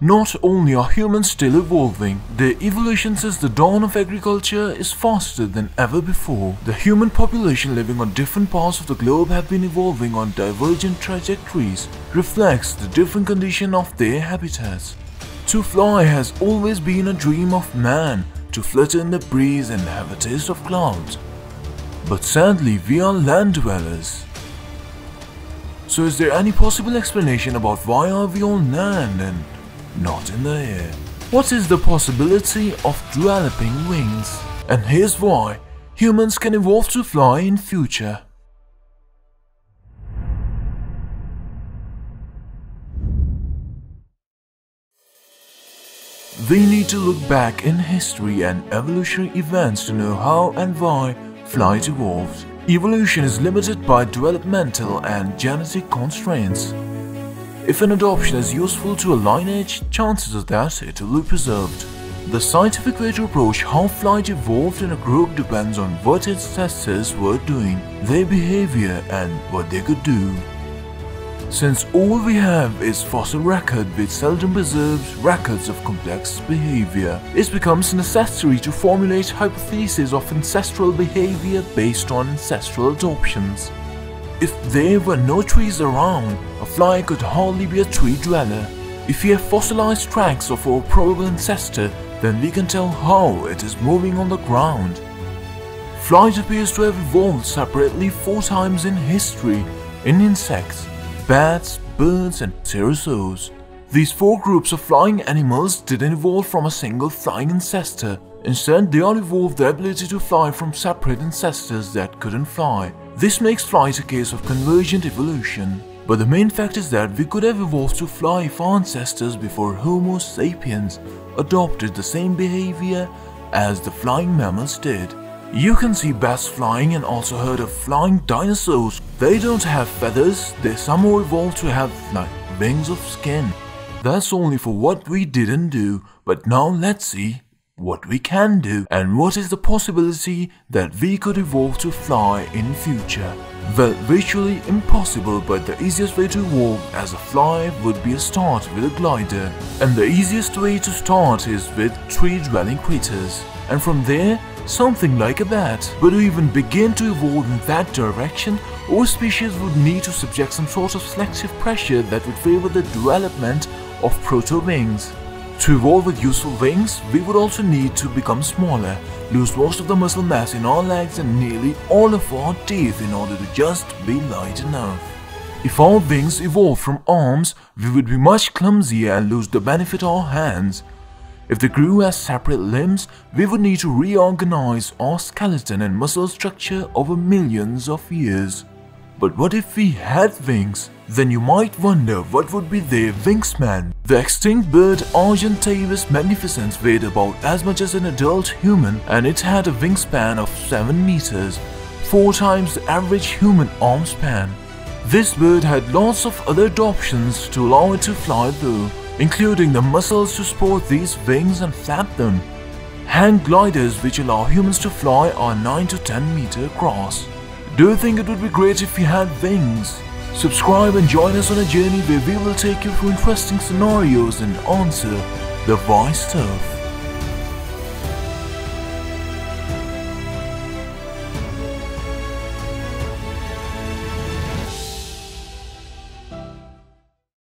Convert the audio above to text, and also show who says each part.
Speaker 1: Not only are humans still evolving, their evolution since the dawn of agriculture is faster than ever before. The human population living on different parts of the globe have been evolving on divergent trajectories, reflects the different condition of their habitats. To fly has always been a dream of man, to flutter in the breeze and have a taste of clouds. But sadly, we are land dwellers. So is there any possible explanation about why are we on land and not in the air. What is the possibility of developing wings? And here's why humans can evolve to fly in future. We need to look back in history and evolutionary events to know how and why flight evolved. Evolution is limited by developmental and genetic constraints. If an adoption is useful to a lineage, chances are that it will be preserved. The scientific way to approach how flight evolved in a group depends on what its ancestors were doing, their behavior and what they could do. Since all we have is fossil record which seldom preserved records of complex behavior, it becomes necessary to formulate hypotheses of ancestral behavior based on ancestral adoptions. If there were no trees around, a fly could hardly be a tree dweller. If we have fossilized tracks of our probable ancestor, then we can tell how it is moving on the ground. Flight appears to have evolved separately four times in history, in insects, bats, birds and pterosaurs. These four groups of flying animals didn't evolve from a single flying ancestor. Instead, they all evolved the ability to fly from separate ancestors that couldn't fly. This makes flight a case of convergent evolution. But the main fact is that we could have evolved to fly if ancestors before Homo sapiens adopted the same behavior as the flying mammals did. You can see bats flying and also heard of flying dinosaurs. They don't have feathers, they somehow evolved to have like wings of skin. That's only for what we didn't do, but now let's see what we can do and what is the possibility that we could evolve to fly in future. Well, virtually impossible but the easiest way to evolve as a fly would be a start with a glider and the easiest way to start is with tree-dwelling critters and from there something like a bat. But to even begin to evolve in that direction, our species would need to subject some sort of selective pressure that would favor the development of proto-wings. To evolve with useful wings, we would also need to become smaller, lose most of the muscle mass in our legs and nearly all of our teeth in order to just be light enough. If our wings evolved from arms, we would be much clumsier and lose the benefit of our hands. If they grew as separate limbs, we would need to reorganize our skeleton and muscle structure over millions of years. But what if we had wings? Then you might wonder what would be their wingspan. The extinct bird Argentavis magnificens weighed about as much as an adult human and it had a wingspan of 7 meters, 4 times the average human arm span. This bird had lots of other options to allow it to fly though, including the muscles to support these wings and flap them. Hang gliders which allow humans to fly are 9 to 10 meter across. Do you think it would be great if we had wings? Subscribe and join us on a journey where we will take you through interesting scenarios and answer the why stuff.